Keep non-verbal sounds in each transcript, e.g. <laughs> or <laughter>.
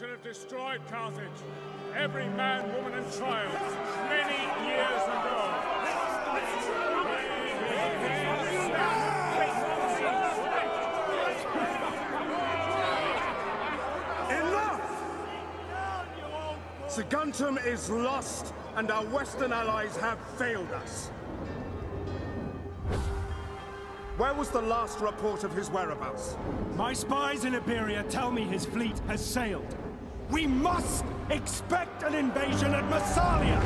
should have destroyed Carthage, every man, woman, and child, many years ago. Enough! Saguntum is lost, and our Western allies have failed us. Where was the last report of his whereabouts? My spies in Iberia tell me his fleet has sailed. We must expect an invasion at Massalia!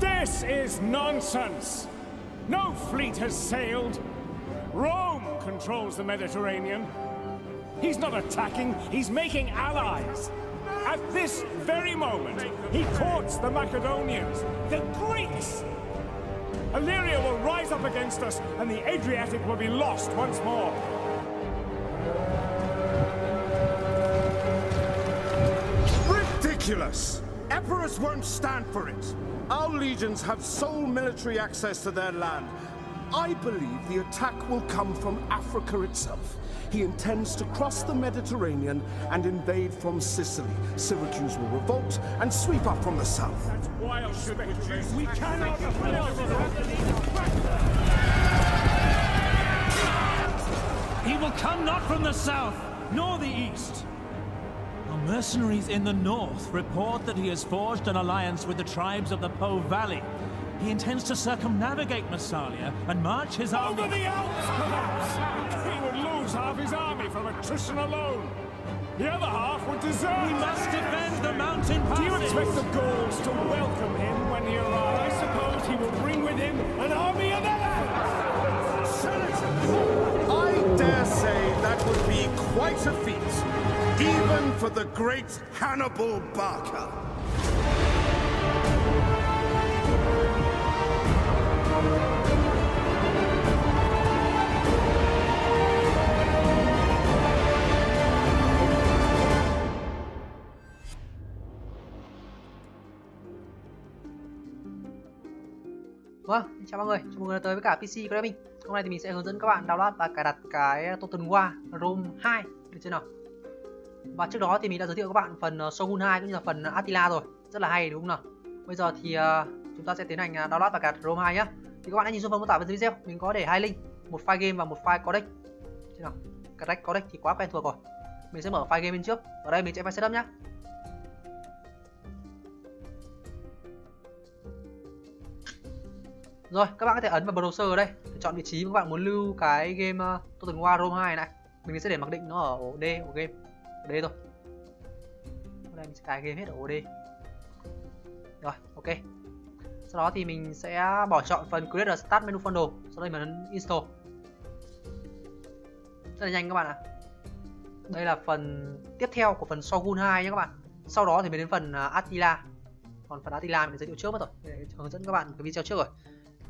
This is nonsense! No fleet has sailed. Rome controls the Mediterranean. He's not attacking, he's making allies. At this very moment, he courts the Macedonians, the Greeks. Illyria will rise up against us, and the Adriatic will be lost once more. Ridiculous! Epirus won't stand for it. Our legions have sole military access to their land. I believe the attack will come from Africa itself. He intends to cross the Mediterranean and invade from Sicily. Syracuse will revolt and sweep up from the south. That's wild speculation. We cannot He will come not from the south, nor the east. Our mercenaries in the north report that he has forged an alliance with the tribes of the Po Valley. He intends to circumnavigate Massalia and march his army... Over the Alps, perhaps! He would lose half his army from attrition alone. The other half would desert. We must defend the mountain passes! Do you expect the Gauls to welcome him when he arrives? I suppose he will bring with him an army of elephants! Senators, I dare say that would be quite a feat, even for the great Hannibal Barca. Chào mọi người, chào mừng người đã tới với cả PC Gaming Hôm nay thì mình sẽ hướng dẫn các bạn download và cài đặt cái totem War ROM 2 được chưa nào? Và trước đó thì mình đã giới thiệu các bạn phần ờ, Shogun 2 cũng như là phần Attila rồi. Rất là hay đúng không nào? Bây giờ thì ờ, chúng ta sẽ tiến hành ờ, download và cài đặt ROM 2 nhé Thì các bạn hãy nhìn xuống phần mô tả bên dưới video. Mình có để hai link, một file game và một file codec. Chưa nào? Codec codec thì quá quen thuộc rồi. Mình sẽ mở file game bên trước. Ở đây mình sẽ phải setup nhé Rồi, các bạn có thể ấn vào browser ở đây để chọn vị trí mà các bạn muốn lưu cái game uh, Total War Rome 2 này. Mình sẽ để mặc định nó ở ổ D, ổ game, Ở D thôi. Ở đây mình sẽ cài game hết ở ổ D. Rồi, ok. Sau đó thì mình sẽ bỏ chọn phần Create a Start Menu Folder, sau đây mình ấn Install. Rất là nhanh các bạn ạ. Đây là phần tiếp theo của phần Shogun 2 nhé các bạn. Sau đó thì mình đến phần ờ, Attila. Còn phần Attila mình giới thiệu trước mất rồi, để hướng dẫn các bạn cái video trước rồi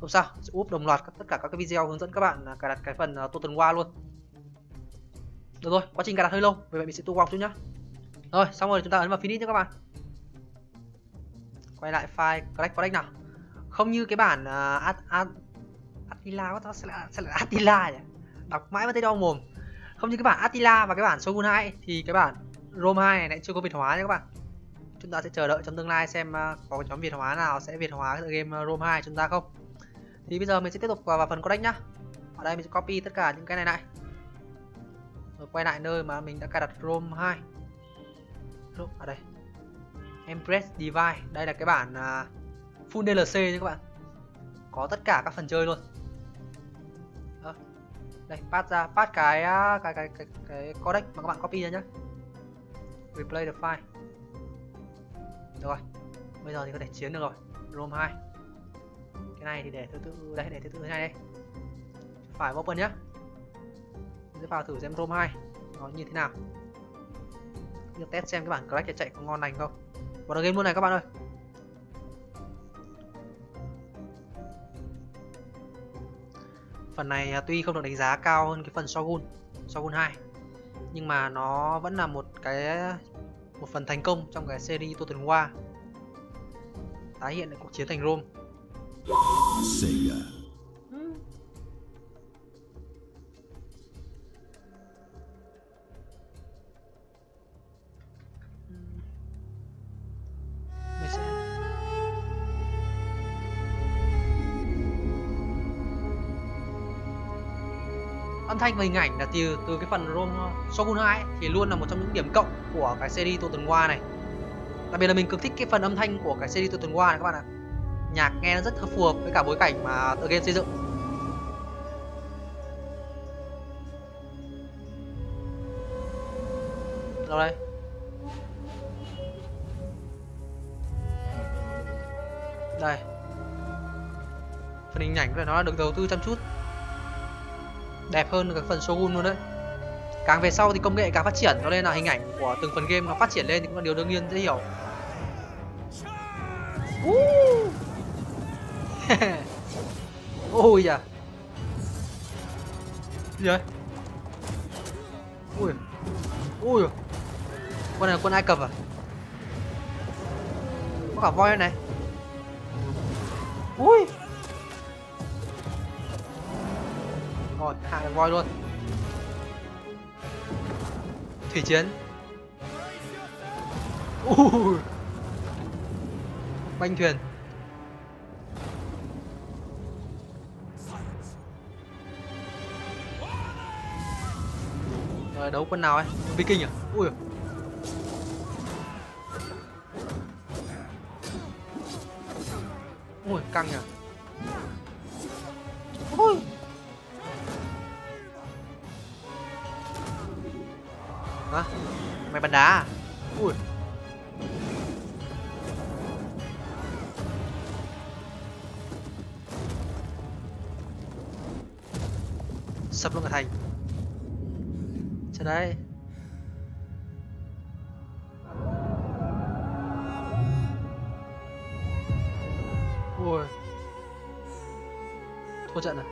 không sao sẽ úp đồng loạt tất cả các cái video hướng dẫn các bạn cài đặt cái phần ờ, uh, Total War luôn. Được rồi quá trình cài đặt hơi lâu vì vậy mình sẽ tu qua chút nhá. Rồi xong rồi chúng ta ấn vào finish nhé các bạn. Quay lại file connect connect nào. Không như cái bản uh, At, At, Attila có sẽ là, sẽ là <laughs> Attila nhỉ? Đọc mãi vẫn thấy đau mồm. Không như cái bản Attila và cái bản Shogun 2 thì cái bản ROM 2 này lại chưa có Việt hóa nha các bạn. Chúng ta sẽ chờ đợi trong tương lai xem uh, có cái nhóm Việt hóa nào sẽ Việt hóa cái game Rome ROM 2 chúng ta không thì bây giờ mình sẽ tiếp tục vào, vào phần codec nhá. Ở đây mình sẽ copy tất cả những cái này lại. Rồi quay lại nơi mà mình đã cài đặt rom 2 ROM ở đây. Empress Device. Đây là cái bản uh, full DLC nha các bạn. Có tất cả các phần chơi luôn. Đó. đây pass ra pass cái à, cái cái cái, cái codec mà các bạn copy ra nhá. Replay the file. Rồi. Bây giờ thì có thể chiến được rồi. Rom 2 cái này thì để thứ tự đây để thứ tự thế này đây. Phải open nhá. Sẽ vào thử xem rom 2 nó như thế nào. Được test xem cái bản crack chạy có ngon lành không. Vào game luôn này các bạn ơi. Phần này à, tuy không được đánh giá cao hơn cái phần Shogun Shogun 2 nhưng mà nó vẫn là một cái, một phần thành công trong cái series Total War tái hiện lại cuộc chiến thành Rome. Sega. âm thanh và hình ảnh là từ từ cái phần ROM uh, Shogun 2 ấy, thì luôn là một trong những điểm cộng của cái series Total War này đặc biệt là mình cực thích cái phần âm thanh của cái series Total War này các bạn ạ nhạc nghe nó rất phù hợp với cả bối cảnh mà tựa game xây dựng. Đâu đây? Đây. Phần hình ảnh của nó được đầu tư chăm chút. Đẹp hơn các phần Shogun luôn đấy. Càng về sau thì công nghệ càng phát triển, cho nên là hình ảnh của từng phần game nó phát triển lên thì cũng là điều đương nhiên, dễ hiểu. Uh. <laughs> ôi da. Gì đấy ui. Ui. Con này là con ai cập à? Có cả voi này. Ui. Rồi hạ được voi luôn. Thủy chiến. Ui. Banh thuyền. Đấu quân nào ấy? Viking à ui ui, căng nhỉ? Ui. Hả? Mày bắn đá à? Ui. Sập luôn cả thành chờ đấy ui. Thua trận à?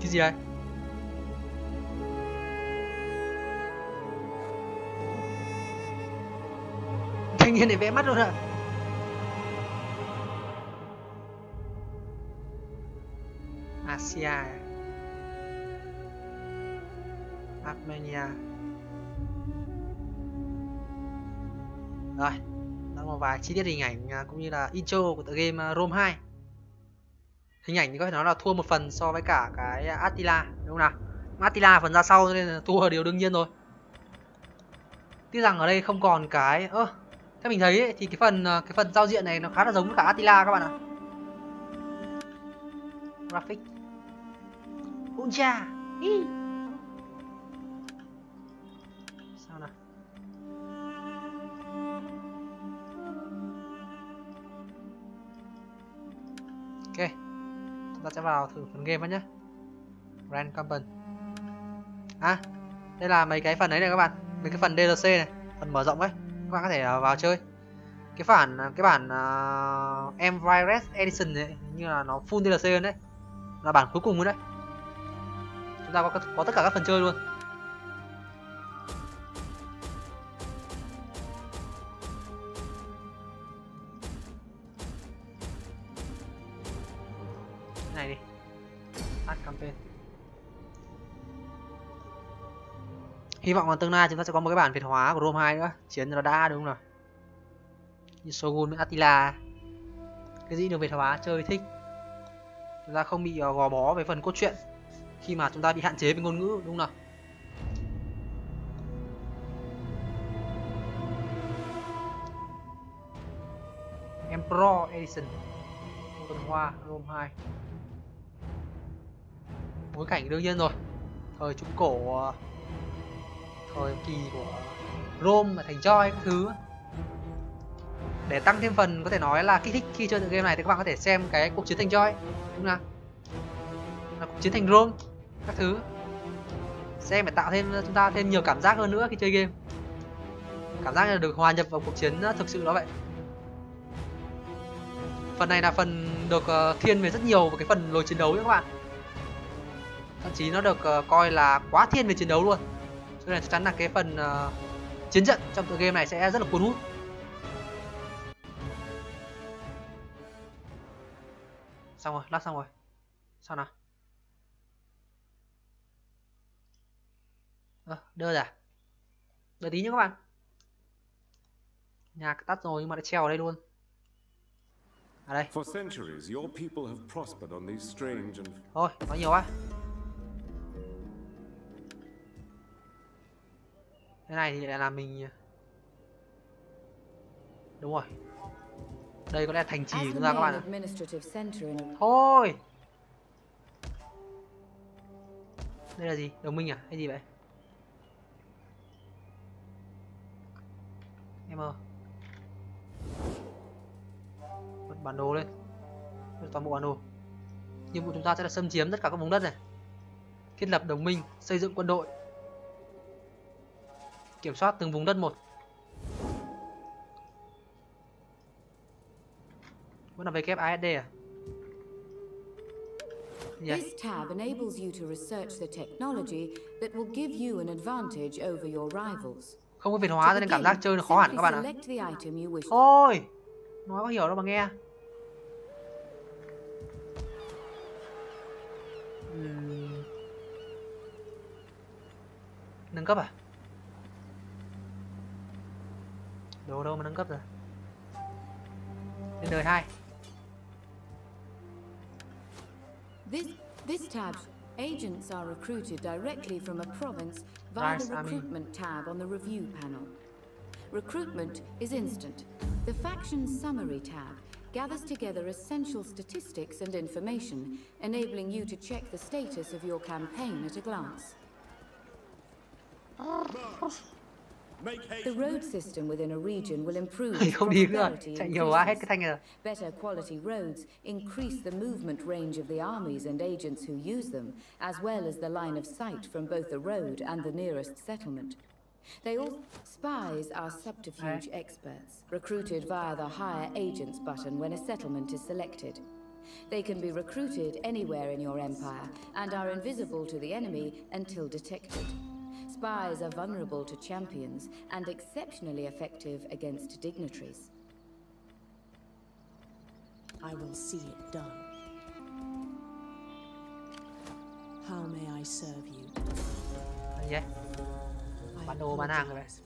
Cái gì đây? Nhiên này vẽ mắt luôn à Asia? Armenia. Rồi, đó là một vài chi tiết hình ảnh à, cũng như là intro của tựa game à, Rome 2 hình ảnh thì có thể nói là thua một phần so với cả cái Attila, đúng không nào? Attila phần ra sau nên là thua điều đương nhiên rồi. Tuy rằng ở đây không còn cái, ơ theo mình thấy ấy, thì cái phần à, cái phần giao diện này nó khá là giống với cả Attila các bạn ạ. Graphic. Uncha Ý. sao nào? Ok chúng ta sẽ vào thử phần game nhé Grand Company à đây là mấy cái phần đấy này các bạn. Mấy cái phần DLC này phần mở rộng ấy các bạn có thể ờ, vào chơi. Cái bản ờ, cái bản ờ, uh, Emvirus Edition ấy như là nó full DLC đấy. Là bản cuối cùng luôn đấy. Chúng ta có có tất cả các phần chơi luôn. Hy vọng là tương lai chúng ta sẽ có một cái bản việt hóa của Rome 2 nữa. Chiến cho nó đã đúng không nào? Như Shogun với Attila. Cái gì được việt hóa? Chơi thích. Chúng ta không bị ờ, gò bó về phần cốt truyện. Khi mà chúng ta bị hạn chế về ngôn ngữ, đúng không nào? Emperor Edition tuần hoa Rome 2 bối cảnh đương nhiên rồi. Thời trung cổ ờ, thời kỳ của Rome và thành Troy các thứ. Để tăng thêm phần, có thể nói là kích thích khi chơi tựa game này thì các bạn có thể xem cái cuộc chiến thành Troy đúng không nào? Là cuộc chiến thành Rome, các thứ. Xem phải tạo thêm, chúng ta thêm nhiều cảm giác hơn nữa khi chơi game. Cảm giác là được hòa nhập vào cuộc chiến ờ, thực sự đó vậy. Phần này là phần được ờ, thiên về rất nhiều về cái phần lối chiến đấu các bạn. Thậm chí nó được ờ, coi là quá thiên về chiến đấu luôn nên là chắc chắn là cái phần uh, chiến trận trong tựa game này sẽ rất là cuốn hút. Xong rồi lát xong rồi. Sao nào? À, đưa ra. Đợi tí nhé các bạn. Nhà tắt rồi nhưng mà đã treo ở đây luôn. À đây. For centuries, your people have prospered on these strange and thôi nói nhiều quá cái này thì lại là mình đúng rồi. Đây có lẽ thành trì của chúng ta các bạn ạ. thôi. Đây là gì? Đồng minh à? Hay gì vậy? Em ơi. Bật bản đồ lên. Bật toàn bộ bản đồ. Nhiệm vụ chúng ta sẽ là xâm chiếm tất cả các vùng đất này. Thiết lập đồng minh xây dựng quân đội kiểm soát từng vùng đất một vẫn là WASD à gì vậy? This tab enables you to research the technology that will give you an advantage over your rivals. không có Việt hóa cho nên cảm giác chơi nó khó hẳn các bạn ạ thôi nói có hiểu đâu mà nghe Ừm. nâng cấp à đồ đâu mà nâng cấp rồi lên đời hai This this tab agents are recruited directly from a province via the recruitment tab on the review panel. Recruitment is instant. The faction summary tab gathers together essential statistics and information, enabling you to check the status of your campaign at a glance. Ah, The road system within a region will improve its không đi nữa chạy nhiều quá hết cái thanh rồi Better quality roads increase the movement range of the armies and agents who use them, as well as the line of sight from both the road and the nearest settlement. They all spies are subterfuge experts, recruited via the hire agents button when a settlement is selected. They can be recruited anywhere in your empire and are invisible to the enemy until detected. Spies are vulnerable to champions and exceptionally effective against dignitaries. I will see it done. How may I serve you? Gì vậy? I Bản đồ bán hàng rồi đấy. apologize for my failure.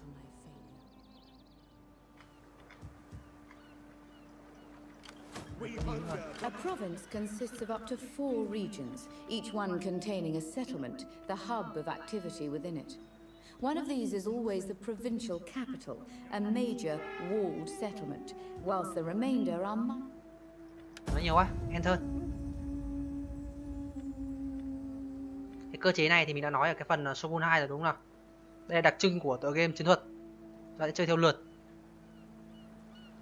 A province consists of up to four regions, each one containing a settlement, the hub of activity within it. One of these is always the provincial capital, a major walled settlement, whilst the remainder are mi- nói nhiều quá enter cái cơ chế này thì mình đã nói ở cái phần ờ, Shogun 2 rồi đúng không nào đây là đặc trưng của tựa game chiến thuật chúng ta sẽ chơi theo lượt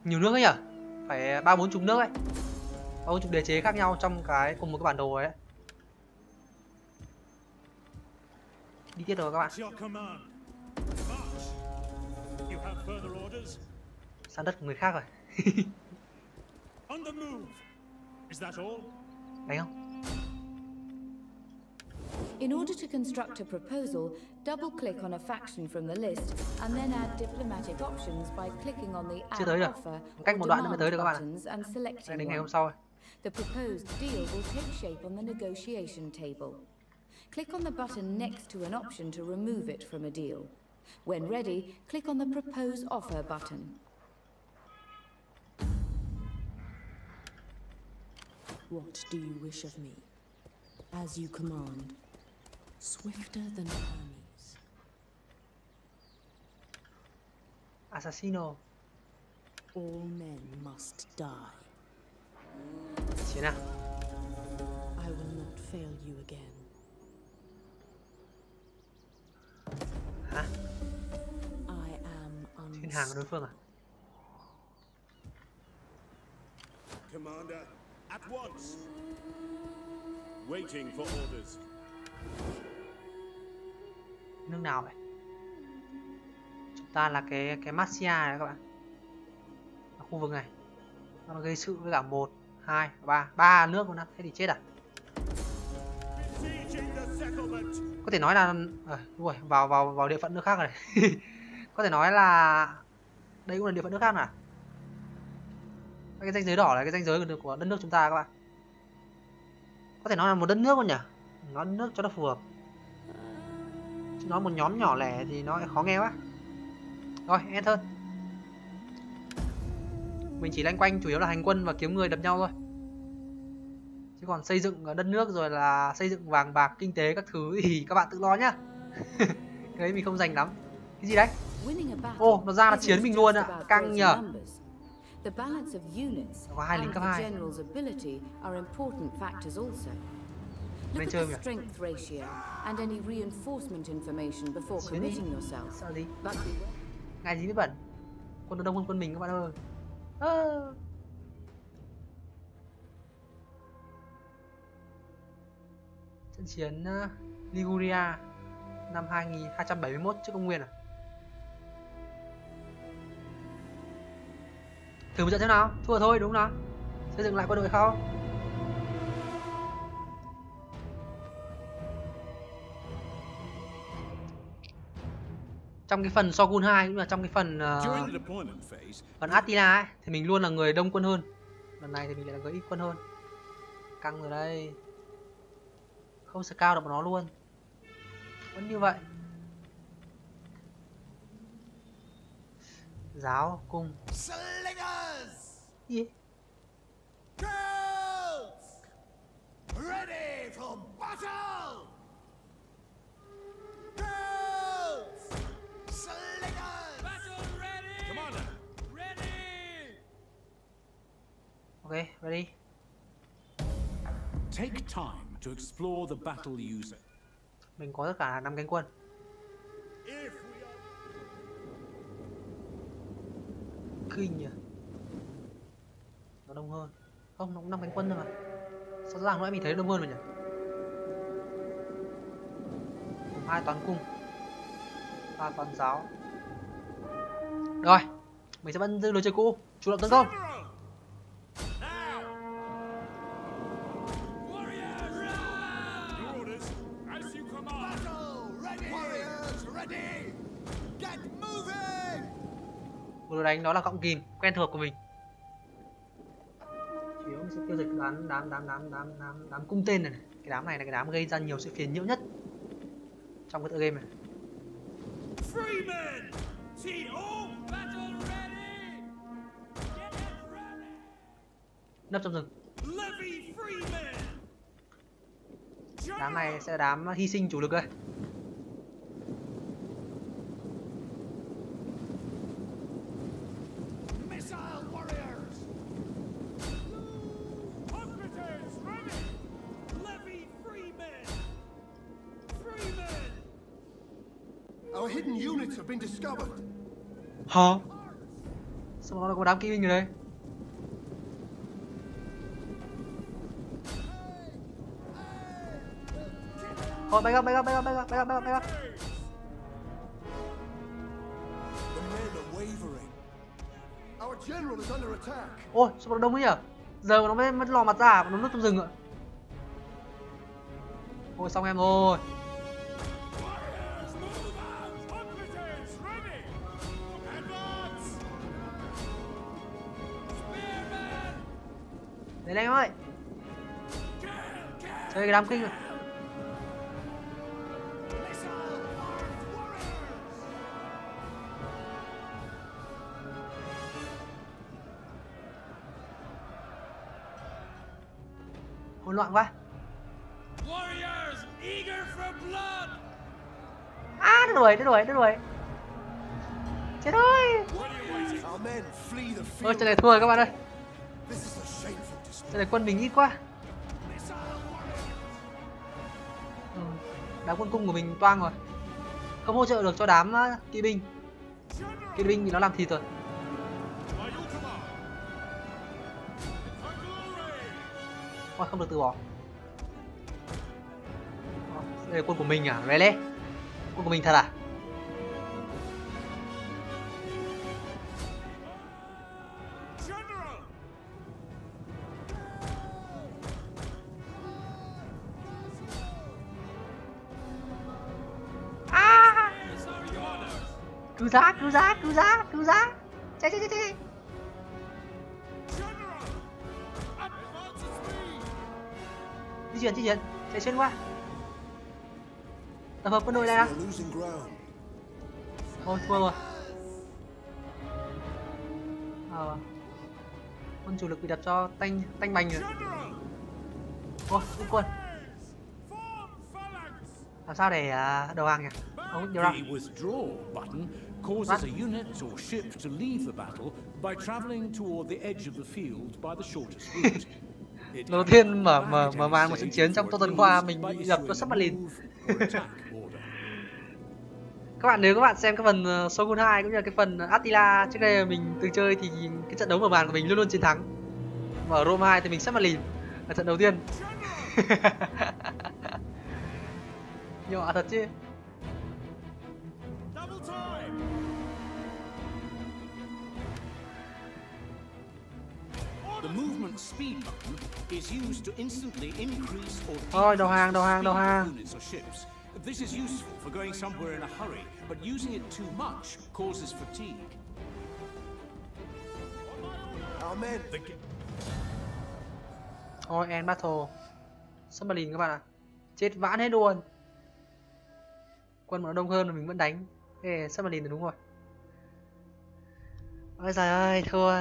nhiều nước ấy nhỉ? À? Phải ba bốn chục nước ấy. Ba bốn chục đế chế khác nhau trong cái cùng một cái bản đồ ấy. Đi tiếp rồi các bạn. Sang đất của người khác rồi. <laughs> Đánh không In order to construct a proposal, double click on a faction from the list and then add diplomatic options by clicking on the Chưa add tới được. offer Cách một đoạn nữa mới tới được các bạn ạ. and selecting đến ngày hôm sau rồi. The proposed deal will take shape on the negotiation table. Click on the button next to an option to remove it from a deal. When ready, click on the Propose Offer button. What do you wish of me? As you command. Swifter than Hermes. Assassino All men must die. chiến à I will not fail you again. hả I am thiên hàng của đối phương à Commander, at once. Waiting for orders. Nước nào vậy? Chúng ta là cái cái Marcia này các bạn. Ở khu vực này. Nó gây sự với cả một hai ba. Ba nước luôn á. Thế thì chết à? Có thể nói là à, rồi vào vào vào địa phận nước khác rồi. <laughs> Có thể nói là đây cũng là địa phận nước khác à? Cái danh giới đỏ là cái danh giới của đất nước chúng ta các bạn. Có thể nói là một đất nước luôn nhỉ? Nói đất nước cho nó phù hợp nói một nhóm nhỏ lẻ thì nó khó nghe quá. Rồi enter mình chỉ lanh quanh chủ yếu là hành quân và kiếm người đập nhau thôi. Chứ còn xây dựng đất nước rồi là xây dựng vàng bạc kinh tế các thứ thì các bạn tự lo nhá. <laughs> Cái đấy mình không dành lắm. Cái gì đấy? Ô oh, nó ra là chiến mình luôn ạ. à. căng nhở The balance of units có hai lính cấp and Look at the strength ratio and any reinforcement information before committing yourself. Sợ gì? But beware. Ngày gì mới bẩn Quân nó đông hơn quân mình các bạn ơi. Trận chiến Liguria năm 2271 trước công nguyên à? Thử một trận thế nào? Thua thôi đúng không? Xây dựng lại quân đội không? Trong cái phần Shogun 2 cũng là trong cái phần phase, còn Attila ấy, thì mình luôn là người đông quân hơn. Lần này thì mình lại là người ít quân hơn. Căng rồi đây. Không scout được nó luôn. Vẫn như vậy. Giáo cung. Slingers, ok ready Take time to explore the battle user. mình có tất cả năm cánh quân. Kinh nhỉ? Nó đông hơn. Không nó cũng năm cánh quân thôi mà. Sao lúc nãy mình thấy đông hơn rồi nhỉ? Hai toán cung ba toán giáo. Rồi mình sẽ vẫn giữ lối chơi cũ. Chủ động tấn công đánh đó là cộng kìm quen thuộc của mình. Chủ yếu mình sẽ tiêu diệt đám đám đám đám đám đám đám cung tên này, này. Cái đám này là cái đám gây ra nhiều sự phiền nhiễu nhất trong cái tựa game này. Nấp trong rừng. Đám này sẽ đám hy sinh chủ lực đây hả sao nó có đám kỵ binh ở đây Thôi back up, back up, back up, back up, back up, back up, back up. The men are wavering. Our general is under attack. Ôi, sao nó đông thế nhỉ? Giờ nó mới mất lò mặt ra, nó núp trong rừng ạ. Ôi, xong em rồi. Đấy lên em ơi. Chơi cái đám kinh rồi. Hỗn loạn quá. À, nó đuổi, nó đuổi, nó đuổi. Chết ơi. Our men flee the Ôi, field. trận này thua rồi các bạn ơi đây là quân mình ít quá. Ừ. Đám quân cung của mình toang rồi. Không hỗ trợ được cho đám kỵ binh. Kỵ binh thì nó làm thịt rồi. Ôi, không được từ bỏ. Đây là quân của mình à? Really? Quân của mình thật à? Cứu giá cứu giá cứu giá chạy chạy chạy chạy di chuyển di chuyển. Chạy xuyên qua. Tập hợp quân đội này đã. Thôi thua rồi. Ờ quân chủ lực bị đập cho tanh tanh bành rồi. Ôi quân quân. Làm sao để uh, đầu hàng nhỉ? Không điều button causes a unit or ship to leave the battle by traveling toward the edge of the field by the shortest route. Đầu tiên be mở mở màn một trận chiến trong Total War mình bị submarine move or attack order. <laughs> các bạn nếu các bạn xem cái phần ờ, Shogun 2 cũng như là cái phần Attila trước đây mình từng chơi thì cái trận đấu mở màn của mình luôn luôn chiến thắng. Và ở Rome 2 thì mình submarine là trận đầu tiên. <laughs> Nhỏ thật chứ The movement speed button is used to instantly increase or Thôi, đầu decrease hàng, đầu hàng, đầu hàng. units or ships. This is useful for going somewhere in a hurry, but using it too much causes fatigue. Our men. thôi end battle submarine các bạn ạ chết vãn hết luôn quân mà nó đông hơn mà mình vẫn đánh Ê, submarine là đúng rồi ôi trời ơi thua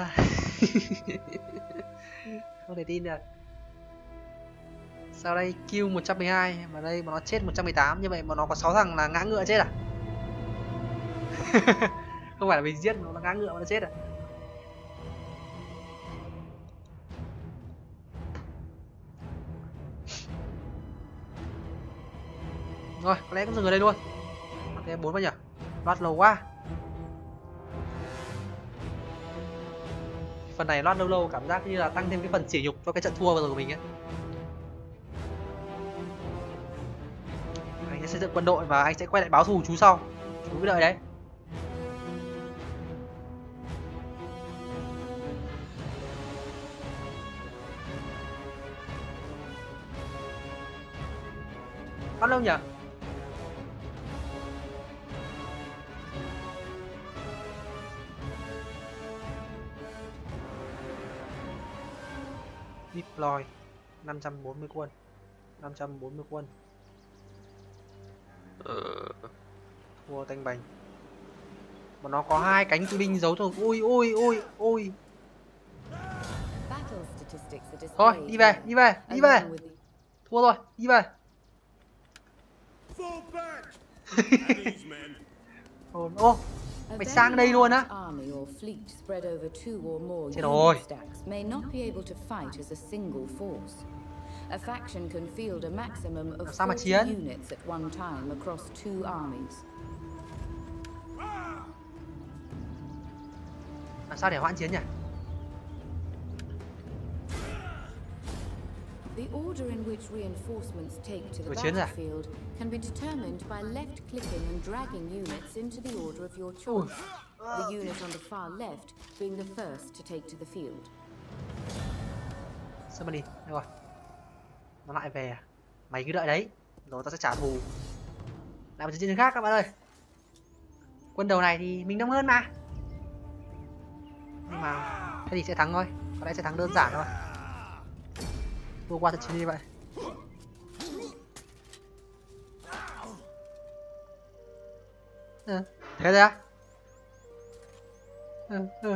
không thể tin được. Sau đây? Q 112 mà đây mà nó chết 118 như vậy mà nó có 6 thằng là ngã ngựa chết à? <laughs> Không phải là mình giết nó là ngã ngựa mà nó chết à? Rồi, có lẽ cũng dừng ở đây luôn. Thế bốn bao nhỉ? Loát lâu quá. Phần này loan lâu lâu, cảm giác như là tăng thêm cái phần sỉ nhục cho cái trận thua vừa rồi của mình ấy. Anh sẽ xây dựng quân đội và anh sẽ quay lại báo thù chú sau. Chú cứ đợi đấy. Bắt lâu nhỉ? Deploy. 540 quân. 540 quân. Thua tanh bành. Mà nó có hai cánh kỵ binh giấu thôi. Ui ui ui ui. Thôi đi về đi về đi về. thua rồi đi về. <laughs> Ô A mày sang đây luôn á Chết rồi. a faction can field a maximum of Làm sao mà 40 chiến? units at one time across two armies. làm sao để hoãn chiến nhỉ The order in which reinforcements take to the battlefield can be determined by left clicking and dragging units into the order of your choice. The unit on the far left being the first to take to the field. submarine đây rồi. Nó lại về à? mày cứ đợi đấy. Rồi tao sẽ trả thù. Lại một chiến khác các bạn ơi. Quân đầu này thì mình đông hơn mà. Nhưng mà thế thì sẽ thắng thôi. Có lẽ sẽ thắng đơn giản thôi vừa qua trận chỉ như vậy. Ừ, thế thôi á. Ừ, ừ.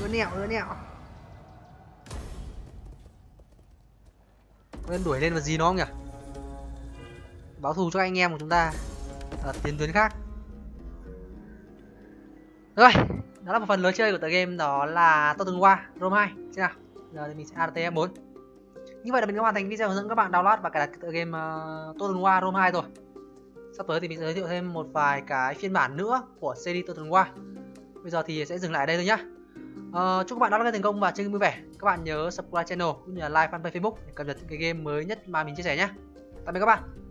ứa nẹo ứa nẹo. Có đuổi lên là gì nó không nhỉ? Báo thù cho anh em của chúng ta. Ờ, Ở tiến tuyến khác. Rồi đó là một phần lối chơi của tựa game đó là Total War Rome 2 xem nào. Giờ thì mình sẽ ATM 4 như vậy là mình đã hoàn thành video hướng dẫn các bạn download và cài đặt tựa game uh, Total War Rome 2 rồi. Sắp tới thì mình sẽ giới thiệu thêm một vài cái phiên bản nữa của series Total War. Bây giờ thì sẽ dừng lại đây thôi nhá. Uh, chúc các bạn download thành công và chơi vui vẻ. Các bạn nhớ subscribe channel cũng như là like fanpage Facebook để cập nhật những cái game mới nhất mà mình chia sẻ nhé tạm biệt các bạn.